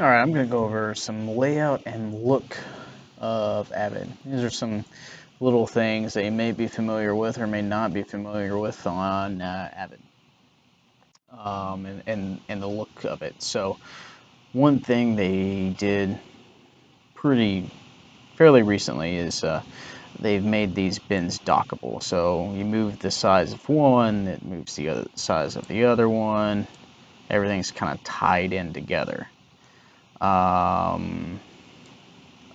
All right, I'm going to go over some layout and look of Avid. These are some little things that you may be familiar with or may not be familiar with on uh, Avid um, and, and, and the look of it. So one thing they did pretty fairly recently is uh, they've made these bins dockable. So you move the size of one, it moves the other size of the other one. Everything's kind of tied in together. Um,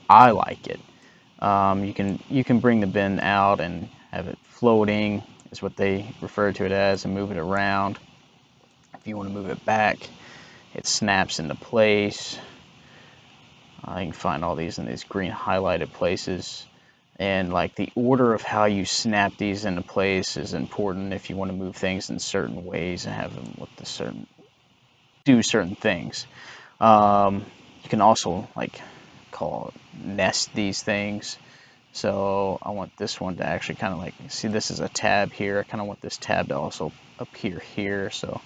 I like it. Um, you can you can bring the bin out and have it floating is what they refer to it as and move it around. If you want to move it back, it snaps into place. Uh, you can find all these in these green highlighted places. And like the order of how you snap these into place is important if you want to move things in certain ways and have them look the certain do certain things. Um, you can also like call nest these things. So I want this one to actually kind of like, see this is a tab here. I kind of want this tab to also appear here. So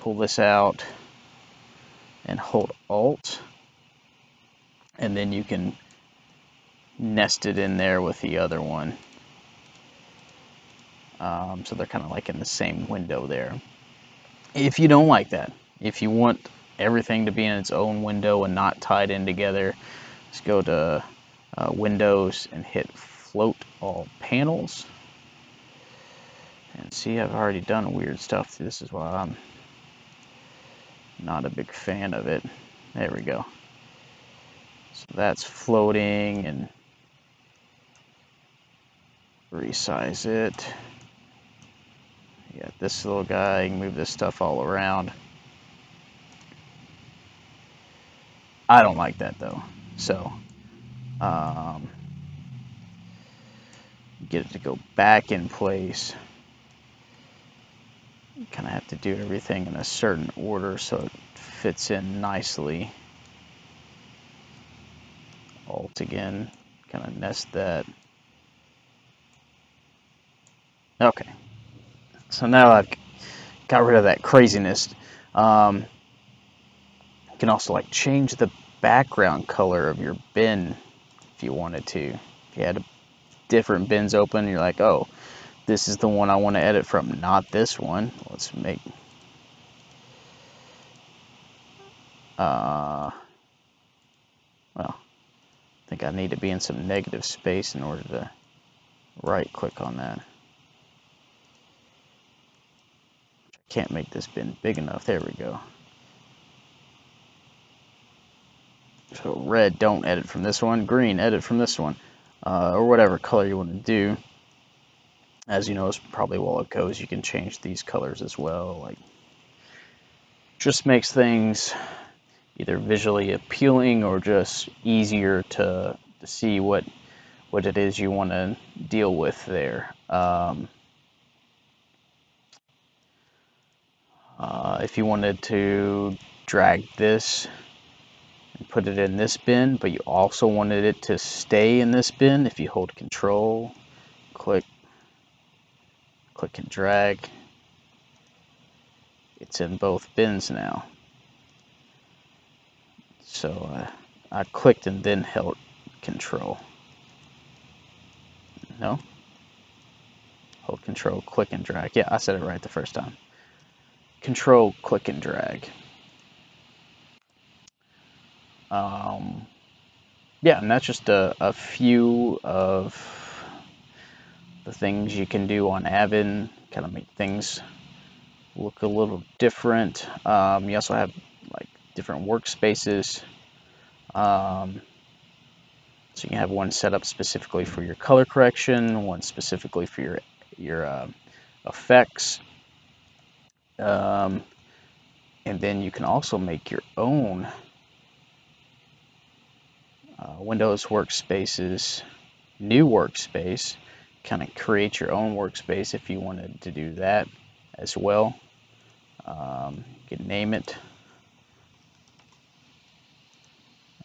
pull this out and hold Alt. And then you can nest it in there with the other one. Um, so they're kind of like in the same window there. If you don't like that, if you want everything to be in its own window and not tied in together, let's go to uh, Windows and hit Float All Panels. And see, I've already done weird stuff. This is why I'm not a big fan of it. There we go. So that's floating and resize it. Yeah, this little guy, move this stuff all around. I don't like that though. So, um, get it to go back in place. Kind of have to do everything in a certain order so it fits in nicely. Alt again, kind of nest that. Okay. So now I've got rid of that craziness. Um, you can also like change the background color of your bin if you wanted to. If you had different bins open, you're like, oh, this is the one I want to edit from, not this one. Let's make... Uh, well, I think I need to be in some negative space in order to right click on that. Can't make this bin big enough. There we go. So red, don't edit from this one. Green, edit from this one. Uh, or whatever color you want to do. As you know, it's probably while it goes, you can change these colors as well. Like, just makes things either visually appealing or just easier to, to see what what it is you want to deal with there. Um, uh, if you wanted to drag this put it in this bin, but you also wanted it to stay in this bin, if you hold control, click, click and drag, it's in both bins now. So uh, I clicked and then held control. No? Hold control, click and drag. Yeah, I said it right the first time. Control, click and drag. Um, yeah, and that's just a, a few of the things you can do on Avid, kind of make things look a little different. Um, you also have like different workspaces. Um, so you can have one set up specifically for your color correction, one specifically for your your uh, effects. Um, and then you can also make your own uh, Windows workspaces, new workspace, kind of create your own workspace if you wanted to do that as well. Um, you can name it.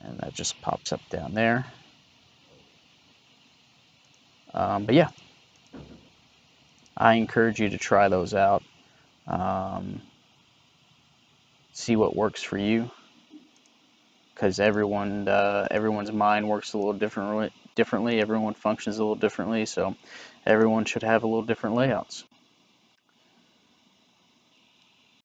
And that just pops up down there. Um, but yeah, I encourage you to try those out. Um, see what works for you because everyone uh, everyone's mind works a little differently differently everyone functions a little differently so everyone should have a little different layouts